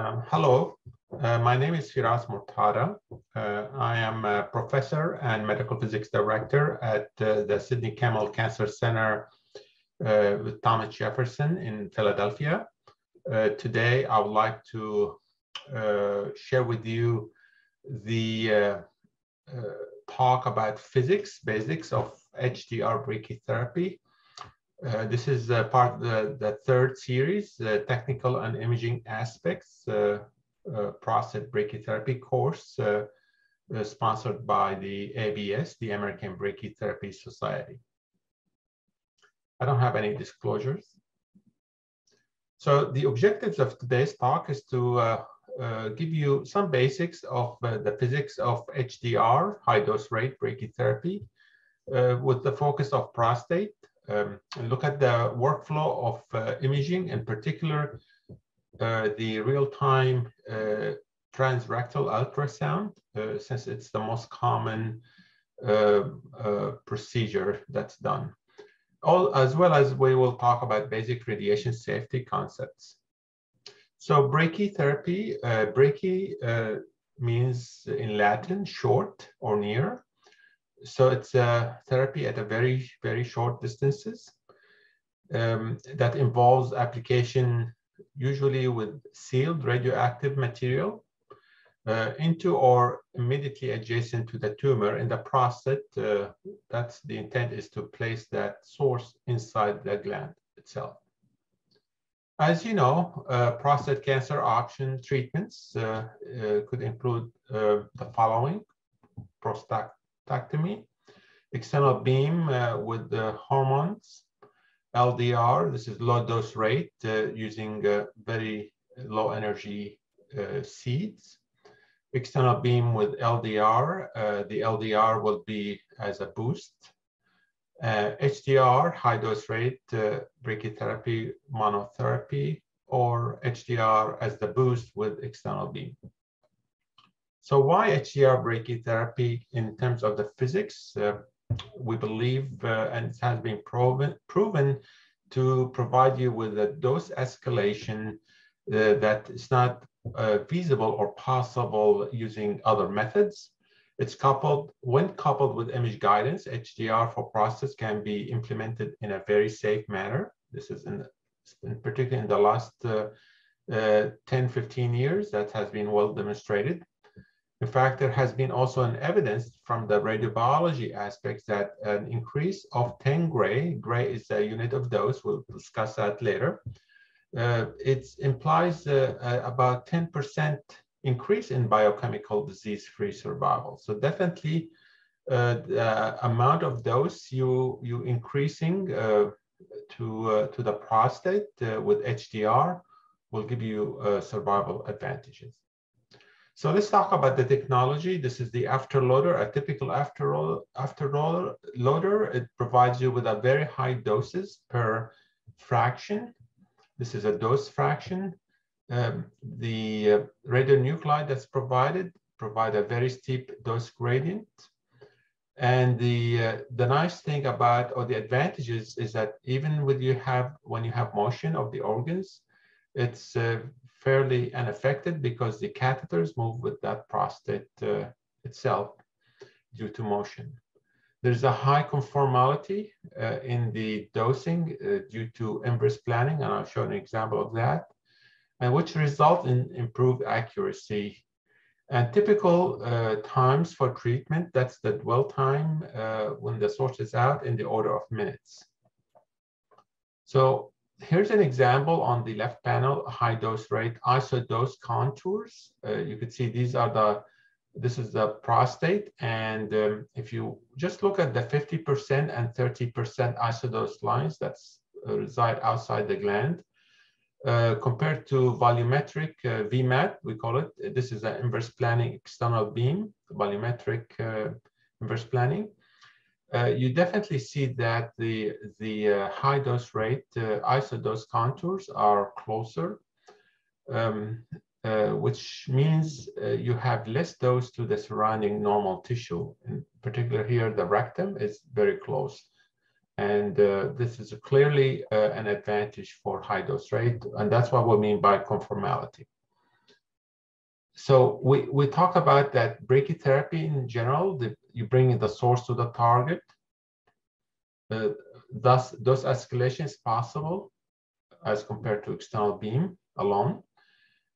Um, hello, uh, my name is Firas Mourtada. Uh, I am a professor and medical physics director at uh, the Sidney Kimmel Cancer Center uh, with Thomas Jefferson in Philadelphia. Uh, today, I would like to uh, share with you the talk about physics, basics of HDR brachytherapy. Uh, this is uh, part of the, the third series, the technical and imaging aspects uh, uh prostate brachytherapy course uh, sponsored by the ABS, the American Brachytherapy Society. I don't have any disclosures. So the objectives of today's talk is to give you some basics of the physics of HDR, high dose rate brachytherapy, with the focus of prostate um, look at the workflow of uh, imaging, in particular, uh, the real-time uh, transrectal ultrasound, uh, since it's the most common uh, uh, procedure that's done. All, as well as we will talk about basic radiation safety concepts. So brachytherapy, brachy means in Latin short or near, so it's a therapy at a very, very short distances um, that involves application usually with sealed radioactive material uh, into or immediately adjacent to the tumor in the prostate. Uh, that's the intent is to place that source inside the gland itself. As you know, uh, prostate cancer option treatments uh, uh, could include uh, the following, prostate prostatectomy, external beam uh, with the hormones, LDR, this is low dose rate uh, using uh, very low energy uh, seeds. External beam with LDR, uh, the LDR will be as a boost. HDR, uh, high dose rate brachytherapy monotherapy, or HDR as the boost with external beam. So why HDR brachytherapy in terms of the physics? Uh, we believe, uh, and it has been proven, proven to provide you with a dose escalation uh, that is not uh, feasible or possible using other methods. It's coupled, when coupled with image guidance, HDR for prostate can be implemented in a very safe manner. This is in, in particular in the last uh, uh, 10, 15 years that has been well demonstrated. In fact, there has been also an evidence from the radiobiology aspects that an increase of 10 gray, gray is a unit of dose, we'll discuss that later. Uh, it implies uh, uh, about 10% increase in biochemical disease-free survival. So definitely uh, the amount of dose you, you increasing uh, to, uh, to the prostate with HDR will give you survival advantages. So let's talk about the technology. This is the afterloader, a typical after afterloader. loader. It provides you with a very high doses per fraction. This is a dose fraction. Um, the uh, radionuclide that's provided provide a very steep dose gradient. And the, uh, the nice thing about, or the advantages is that even with you have, when you have motion of the organs, it's uh, fairly unaffected because the catheters move with that prostate uh, itself due to motion. There's a high conformality uh, in the dosing uh, due to inverse planning, and I'll show an example of that, and which result in improved accuracy. And typical uh, times for treatment, that's the dwell time uh, when the source is out in the order of minutes. So here's an example on the left panel, high dose rate isodose contours. Uh, you can see these are the, this is the prostate. And um, if you just look at the 50% and 30% isodose lines that uh, reside outside the gland, uh, compared to volumetric uh, VMAT, we call it, this is an inverse planning external beam, volumetric uh, inverse planning uh, you definitely see that the, the uh, high dose rate uh, isodose contours are closer, um, uh, which means uh, you have less dose to the surrounding normal tissue. In particular here, the rectum is very close. And this is clearly an advantage for high dose rate. And that's what we mean by conformality. So we, we talk about that brachytherapy in general, the, you bring the source to the target. Uh, thus, dose escalation is possible as compared to external beam alone.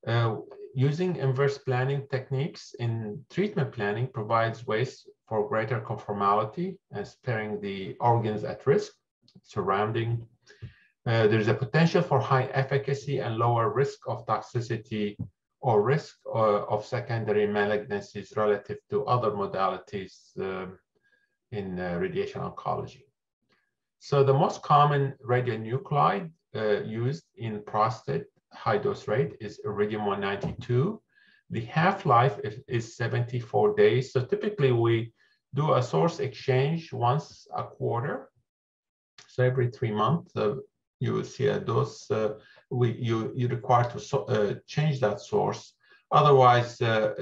Uh, using inverse planning techniques in treatment planning provides ways for greater conformality and sparing the organs at risk surrounding. Uh, there's a potential for high efficacy and lower risk of toxicity or risk of secondary malignancies relative to other modalities um, in uh, radiation oncology. So the most common radionuclide uh, used in prostate high dose rate is iridium-192. The half-life is, is 74 days. So typically we do a source exchange once a quarter. So every three months, uh, you will see a dose, uh, we, you, you require to so, uh, change that source. Otherwise, uh,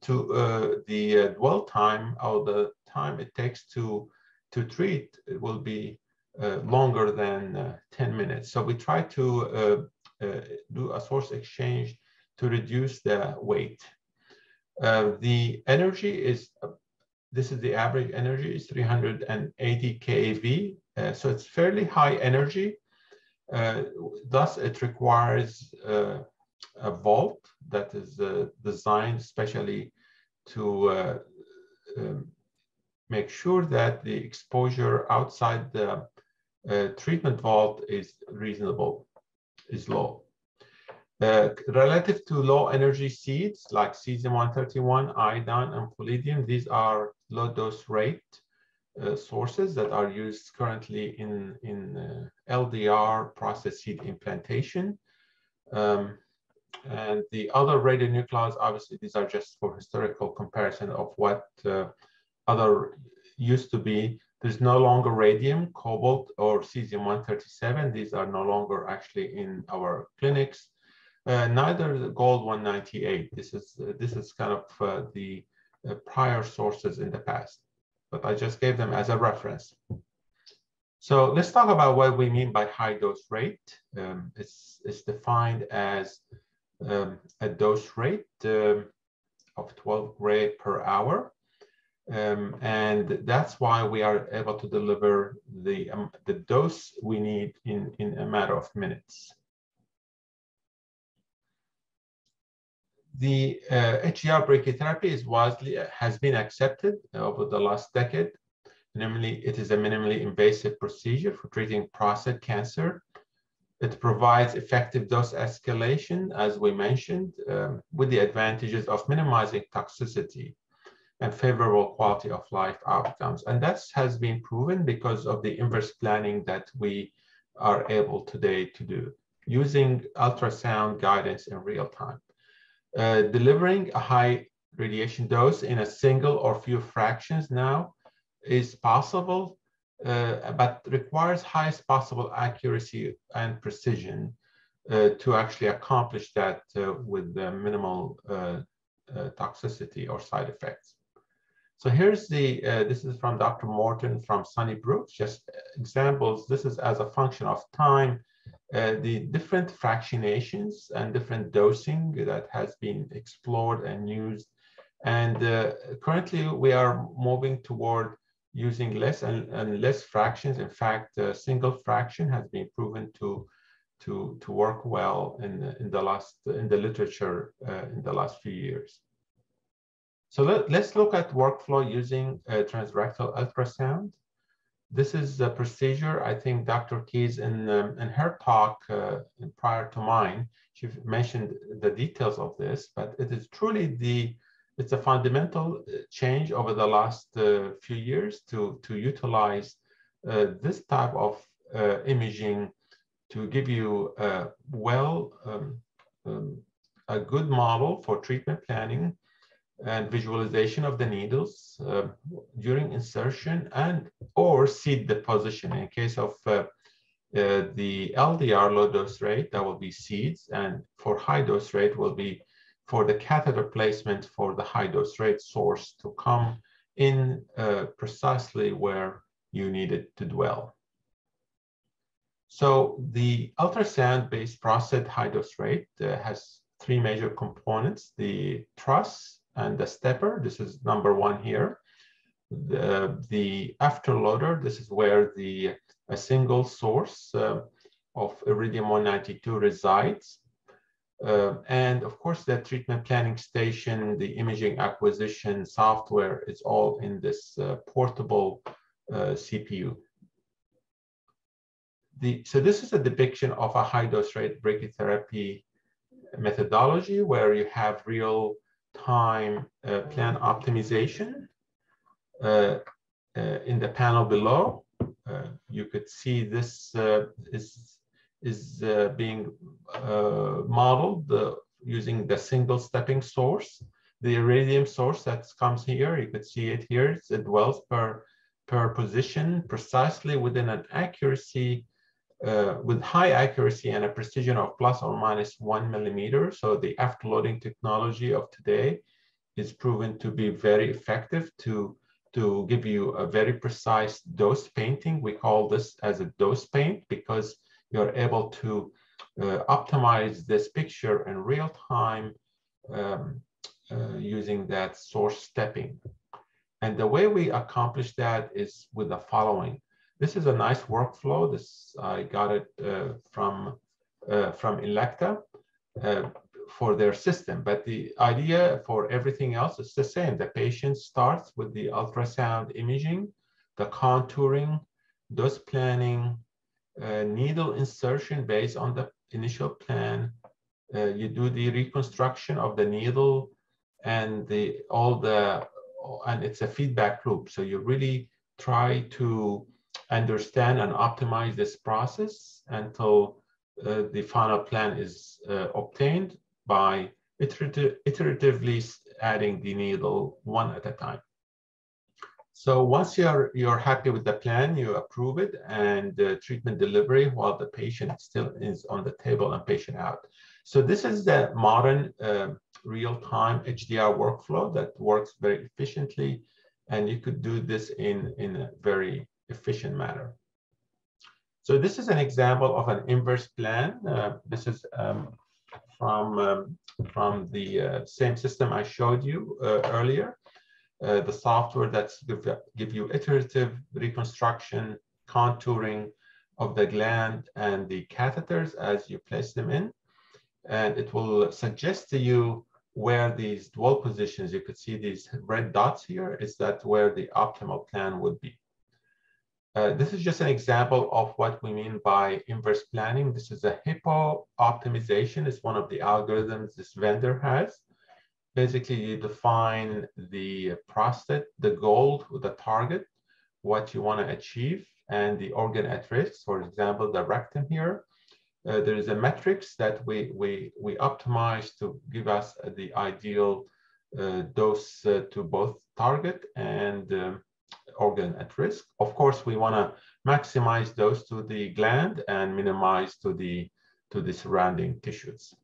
to uh, the uh, dwell time or the time it takes to, to treat it will be longer than 10 minutes. So we try to uh, do a source exchange to reduce the wait. Uh, the energy is, this is the average energy is 380 keV. Uh, so it's fairly high energy. Thus it requires a vault that is uh, designed especially to uh, um, make sure that the exposure outside the uh, treatment vault is reasonable is low. Uh, relative to low energy seeds like cesium-131, iodine, and palladium, these are low dose rate uh, sources that are used currently in, in uh, LDR prostate seed implantation. Um, and the other radionuclides, obviously, these are just for historical comparison of what uh, other used to be there's no longer radium, cobalt, or cesium-137. These are no longer actually in our clinics. Uh, neither the gold 198. This is this is kind of uh, the prior sources in the past, but I just gave them as a reference. So let's talk about what we mean by high dose rate. Um, it's, it's defined as um, a dose rate um, of 12 gray per hour um, and that's why we are able to deliver the, um, the dose we need in, in a matter of minutes. The uh, HDR brachytherapy is widely, has been accepted over the last decade. Namely, it is a minimally invasive procedure for treating prostate cancer. It provides effective dose escalation, as we mentioned, um, with the advantages of minimizing toxicity and favorable quality of life outcomes. And that has been proven because of the inverse planning that we are able today to do using ultrasound guidance in real time. Uh, delivering a high radiation dose in a single or few fractions now is possible, uh, but requires highest possible accuracy and precision uh, to actually accomplish that uh, with minimal uh, toxicity or side effects. So here's the, this is from Dr. Morton from Sunnybrook, just examples. This is as a function of time, uh, the different fractionations and different dosing that has been explored and used. And uh, currently we are moving toward using less and, and less fractions. In fact, a single fraction has been proven to to to work well in in the last in the literature uh, in the last few years. So let, us look at workflow using transrectal ultrasound. This is a procedure, I think Dr. Keys in, um, in her talk uh, prior to mine, she mentioned the details of this, but it is truly the, it's a fundamental uh, change over the last uh, few years to, to utilize uh, this type of uh, imaging to give you a well, um, um, a good model for treatment planning and visualization of the needles uh, during insertion and or seed deposition. In case of uh, uh, the LDR low dose rate, that will be seeds, and for high dose rate will be for the catheter placement for the high dose rate source to come in uh, precisely where you need it to dwell. So the ultrasound-based prostate high dose rate uh, has three major components, the TRUS and the stepper. This is number one here. The, the afterloader, this is where the a single source uh, of iridium 192 resides. Uh, and of course, the treatment planning station, the imaging acquisition software is all in this uh, portable uh, CPU. The, so this is a depiction of a high dose rate brachytherapy methodology where you have real time uh, plan optimization. Uh, uh, in the panel below, you could see this is is uh, being uh, modeled uh, using the single stepping source. The iridium source that comes here, you could see it here, it dwells per, per position precisely within an accuracy, uh, with high accuracy and a precision of plus or minus one millimeter. So the afterloading technology of today is proven to be very effective to, to give you a very precise dose painting. We call this as a dose paint because you're able to uh, optimize this picture in real time um, uh, using that source stepping. And the way we accomplish that is with the following. This is a nice workflow. This I got it uh, from uh, from Elekta uh, for their system. But the idea for everything else is the same. The patient starts with the ultrasound imaging, the contouring, dose planning, uh, needle insertion based on the initial plan. Uh, you do the reconstruction of the needle and the all the and it's a feedback loop. So you really try to understand and optimize this process until uh, the final plan is uh, obtained by iterative, iteratively adding the needle one at a time. So once you're you're happy with the plan, you approve it and uh, treatment delivery while the patient still is on the table and patient out. So this is the modern uh, real-time HDR workflow that works very efficiently, and you could do this in in a very efficient manner. So this is an example of an inverse plan. Uh, this is um, from um, from the uh, same system I showed you uh, earlier. Uh, the software that's give, give you iterative reconstruction, contouring of the gland and the catheters as you place them in. And it will suggest to you where these dwell positions, you could see these red dots here, is that where the optimal plan would be. Uh, this is just an example of what we mean by inverse planning. This is a HIPO optimization. It's one of the algorithms this vendor has basically you define the prostate, the goal, the target, what you want to achieve, and the organ at risk. For example, the rectum here. Uh, there is a metrics that we, we, we optimize to give us the ideal uh, dose uh, to both target and um, organ at risk. Of course, we want to maximize dose to the gland and minimize to the to the surrounding tissues.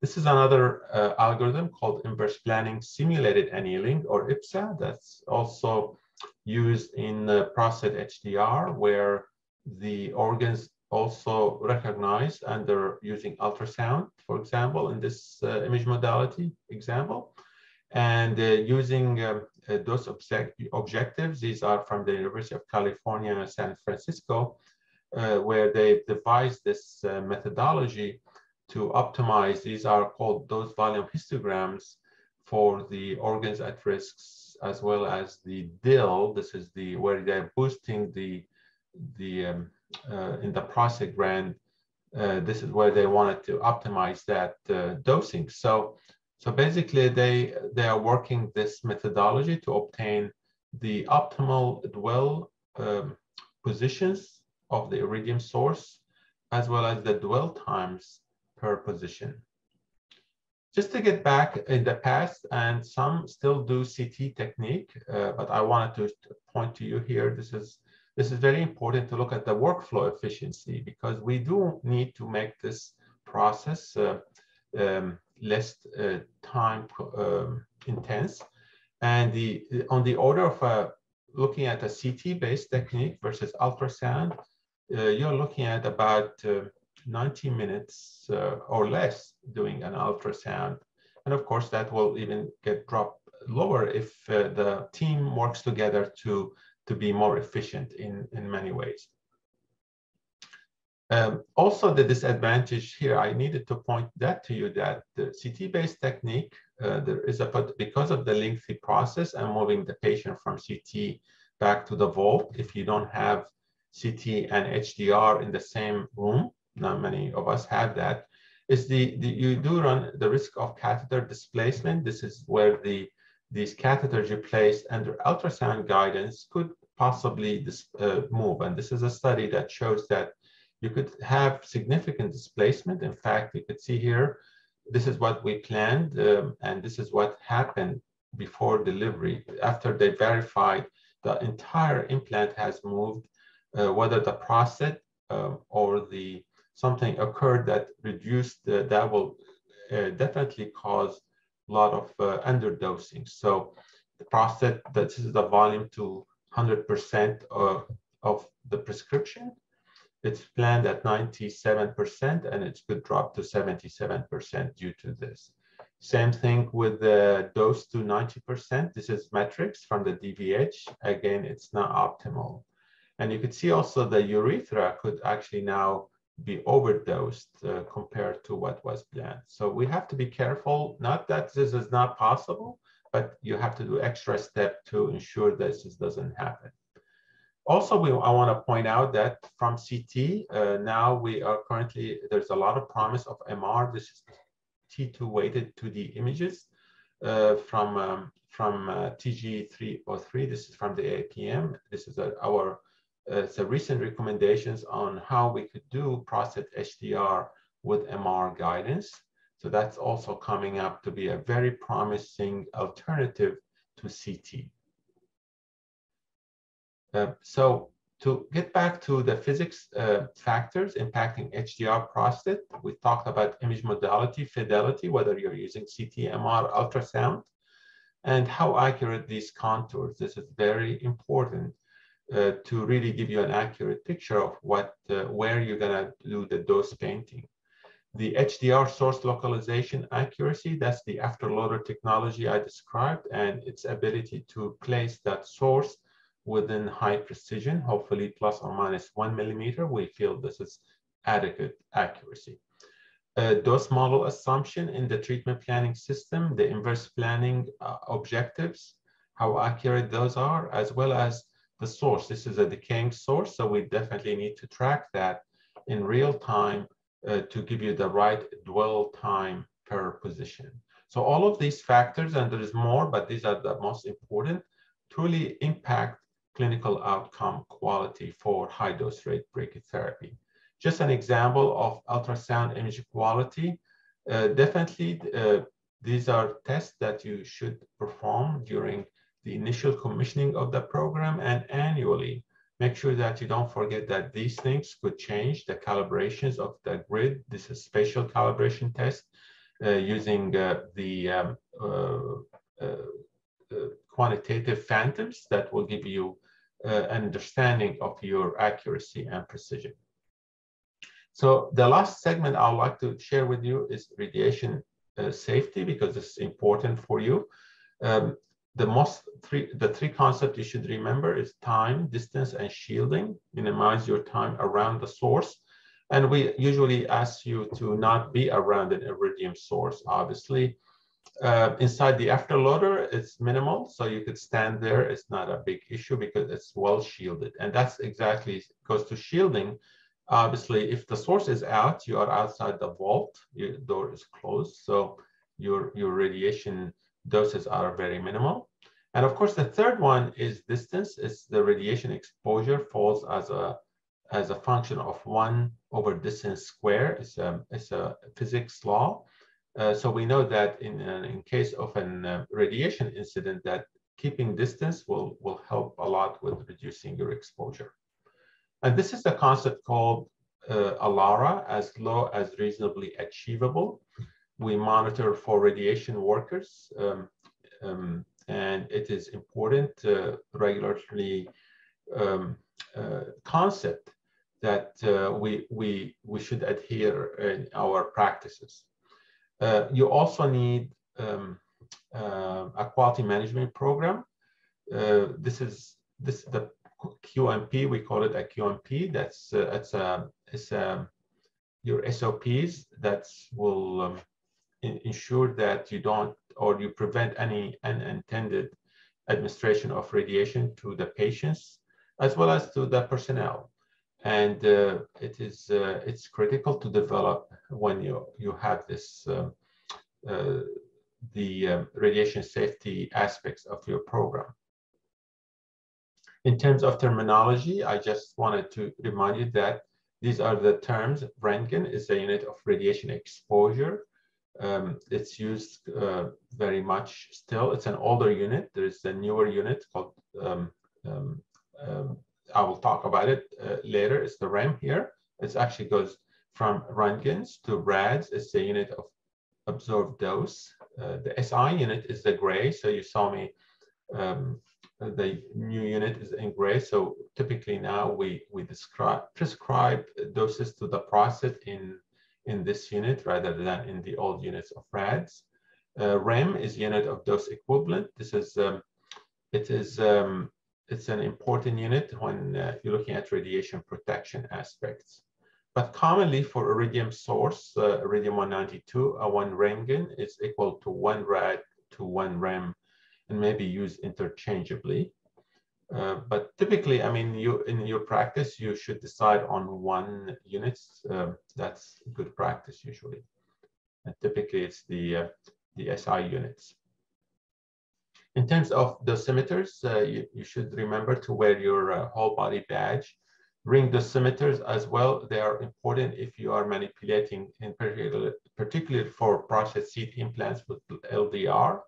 This is another uh, algorithm called inverse planning simulated annealing or IPSA that's also used in uh, prostate HDR where the organs also recognized they're using ultrasound, for example, in this uh, image modality example. And using um, uh, those object objectives, these are from the University of California, San Francisco, uh, where they devised this methodology to optimize. These are called dose volume histograms for the organs at risks as well as the DIL. This is the where they're boosting the the um, uh, in the prostate gland. Uh, this is where they wanted to optimize that uh, dosing. So so basically they they are working this methodology to obtain the optimal dwell um, positions of the iridium source as well as the dwell times per position. Just to get back in the past, and some still do CT technique, uh, but I wanted to point to you here. This is this is very important to look at the workflow efficiency because we do need to make this process uh, um, less uh, time um, intense. And the on the order of uh, looking at a CT-based technique versus ultrasound, uh, you're looking at about uh, 90 minutes or less doing an ultrasound. And of course, that will even get dropped lower if the team works together to, to be more efficient in, in many ways. Um, also, the disadvantage here, I needed to point that to you that the CT-based technique, uh, there is a, because of the lengthy process and moving the patient from CT back to the vault, if you don't have CT and HDR in the same room, not many of us have that, is the, the you do run the risk of catheter displacement. This is where the these catheters you place under ultrasound guidance could possibly dis, uh, move. And this is a study that shows that you could have significant displacement. In fact, you could see here, this is what we planned, um, and this is what happened before delivery. After they verified the entire implant has moved, uh, whether the prostate um, or the something occurred that reduced, the, that will uh, definitely cause a lot of uh, underdosing. So the prostate, this is the volume to 100% of, of the prescription it's planned at 97% and it could drop to 77% due to this. Same thing with the dose to 90%. This is metrics from the DVH. Again, it's not optimal. And you could see also the urethra could actually now be overdosed uh, compared to what was planned. So we have to be careful, not that this is not possible, but you have to do extra step to ensure that this doesn't happen. Also, we, I want to point out that from CT, uh, now we are currently, there's a lot of promise of MR. This is T2 weighted 2D images uh, from, um, from uh, TG303. This is from the AAPM. This is a, our uh, so recent recommendations on how we could do prostate HDR with MR guidance. So that's also coming up to be a very promising alternative to CT. Uh, so to get back to the physics uh, factors impacting HDR prostate, we talked about image modality, fidelity, whether you're using CT, MR, ultrasound, and how accurate these contours. This is very important uh, to really give you an accurate picture of what, uh, where you're gonna do the dose painting. The HDR source localization accuracy, that's the afterloader technology I described and its ability to place that source within high precision, hopefully plus or minus one millimeter. We feel this is adequate accuracy. Uh, dose model assumption in the treatment planning system, the inverse planning uh, objectives, how accurate those are, as well as the source. This is a decaying source, so we definitely need to track that in real time uh, to give you the right dwell time per position. So all of these factors, and there is more, but these are the most important, truly impact clinical outcome quality for high dose rate brachytherapy. Just an example of ultrasound image quality. Uh, definitely, uh, these are tests that you should perform during the initial commissioning of the program and annually. Make sure that you don't forget that these things could change the calibrations of the grid. This is spatial calibration test uh, using uh, the um, uh, uh, quantitative phantoms that will give you understanding of your accuracy and precision. So the last segment I would like to share with you is radiation uh, safety because it's important for you. Um, the most three the three concepts you should remember is time, distance, and shielding. Minimize your time around the source. And we usually ask you to not be around an iridium source, obviously. Uh, inside the afterloader, it's minimal, so you could stand there. It's not a big issue because it's well shielded. And that's exactly goes to shielding. Obviously, if the source is out, you are outside the vault, your door is closed, so your, your radiation doses are very minimal. And of course, the third one is distance. It's the radiation exposure falls as a as a function of one over distance square. It's a, it's a physics law. Uh, so we know that in, uh, in case of an uh, radiation incident that keeping distance will, will help a lot with reducing your exposure. And this is a concept called uh, ALARA, as low as reasonably achievable. We monitor for radiation workers, um, um, and it is important uh, regularly um, concept that we, we, we should adhere in our practices. Uh, you also need um, uh, a quality management program. Uh, this is this the QMP. We call it a QMP. That's uh, it's a it's a your SOPs that will um, in, ensure that you don't or you prevent any unintended administration of radiation to the patients as well as to the personnel and uh, it is uh, it's critical to develop when you you have this uh, uh the um, radiation safety aspects of your program. In terms of terminology, I just wanted to remind you that these are the terms. Röntgen is a unit of radiation exposure. Um, it's used uh, very much still. It's an older unit. There's a newer unit called um, um, um I will talk about it uh, later. It's the REM here. It actually goes from Röntgens to RADS. It's a unit of absorbed dose. Uh, the SI unit is the gray. So you saw me, um, the new unit is in gray. So typically now we, we describe, prescribe doses to the prostate in, in this unit rather than in the old units of RADS. Uh, REM is unit of dose equivalent. This is, um, it is um, it's an important unit when uh, you're looking at radiation protection aspects. But commonly for iridium source, uh, iridium 192, a one Röntgen is equal to one rad to one rem and maybe used interchangeably. Uh, but typically, I mean, you in your practice, you should decide on one unit. Uh, that's good practice usually. And typically, it's the uh, the SI units. In terms of dosimeters, uh, you, you, should remember to wear your uh, whole body badge. Ring dosimeters as well, they are important if you are manipulating, in particular, particularly for prostate seed implants with LDR.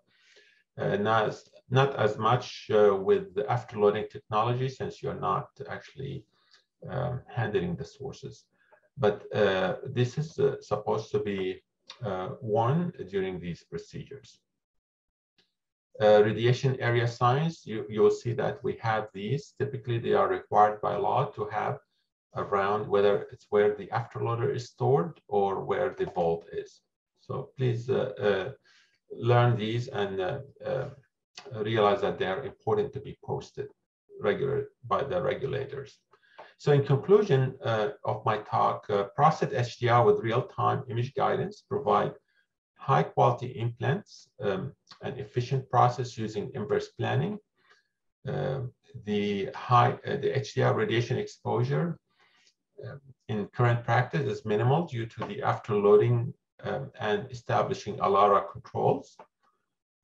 Uh, not, as, not as much uh, with the afterloading technology since you're not actually um, handling the sources. But uh, this is uh, supposed to be worn during these procedures uh, radiation area signs, you, you'll see that we have these. Typically, they are required by law to have around whether it's where the afterloader is stored or where the bolt is. So please uh, uh, learn these and uh, uh, realize that they are important to be posted regular by the regulators. So in conclusion uh, of my talk, prostate HDR with real-time image guidance provide high quality implants, um, an efficient process using inverse planning, uh, the high, uh, the HDR radiation exposure uh, in current practice is minimal due to the afterloading um, and establishing ALARA controls.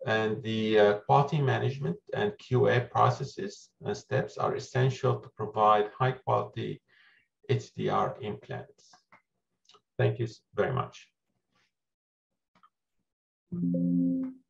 And the uh, quality management and QA processes and steps are essential to provide high quality HDR implants. Thank you very much. Thank you.